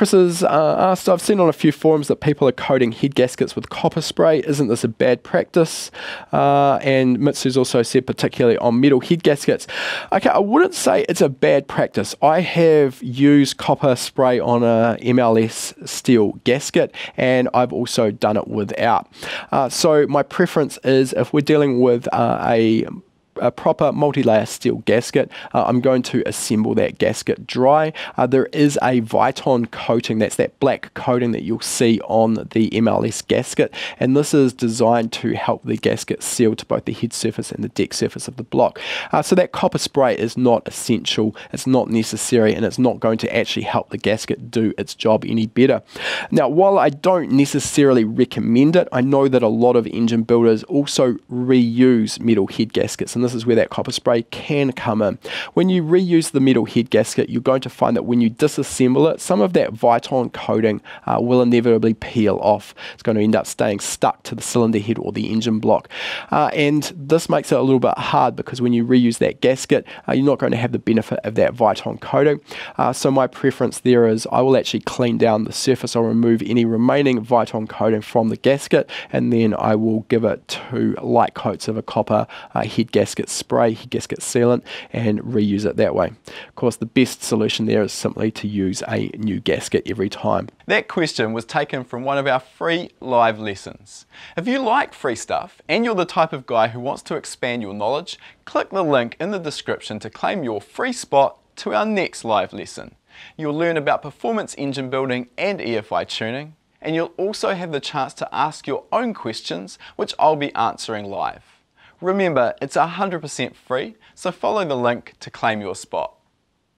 Chris has uh, asked, I've seen on a few forums that people are coating head gaskets with copper spray. Isn't this a bad practice? Uh, and Mitsu's also said, particularly on metal head gaskets. Okay, I wouldn't say it's a bad practice. I have used copper spray on a MLS steel gasket, and I've also done it without. Uh, so my preference is if we're dealing with uh, a a proper multi-layer steel gasket. Uh, I'm going to assemble that gasket dry. Uh, there is a Viton coating, that's that black coating that you'll see on the MLS gasket, and this is designed to help the gasket seal to both the head surface and the deck surface of the block. Uh, so that copper spray is not essential, it's not necessary, and it's not going to actually help the gasket do its job any better. Now, while I don't necessarily recommend it, I know that a lot of engine builders also reuse metal head gaskets, and this is where that copper spray can come in. When you reuse the metal head gasket, you're going to find that when you disassemble it, some of that Viton coating uh, will inevitably peel off. It's going to end up staying stuck to the cylinder head or the engine block. Uh, and this makes it a little bit hard because when you reuse that gasket, uh, you're not going to have the benefit of that Viton coating. Uh, so my preference there is I will actually clean down the surface. I'll remove any remaining Viton coating from the gasket and then I will give it two light coats of a copper uh, head gasket gasket spray, gasket sealant, and reuse it that way. Of course, the best solution there is simply to use a new gasket every time. That question was taken from one of our free live lessons. If you like free stuff and you're the type of guy who wants to expand your knowledge, click the link in the description to claim your free spot to our next live lesson. You'll learn about performance engine building and EFI tuning, and you'll also have the chance to ask your own questions, which I'll be answering live. Remember, it's 100% free, so follow the link to claim your spot.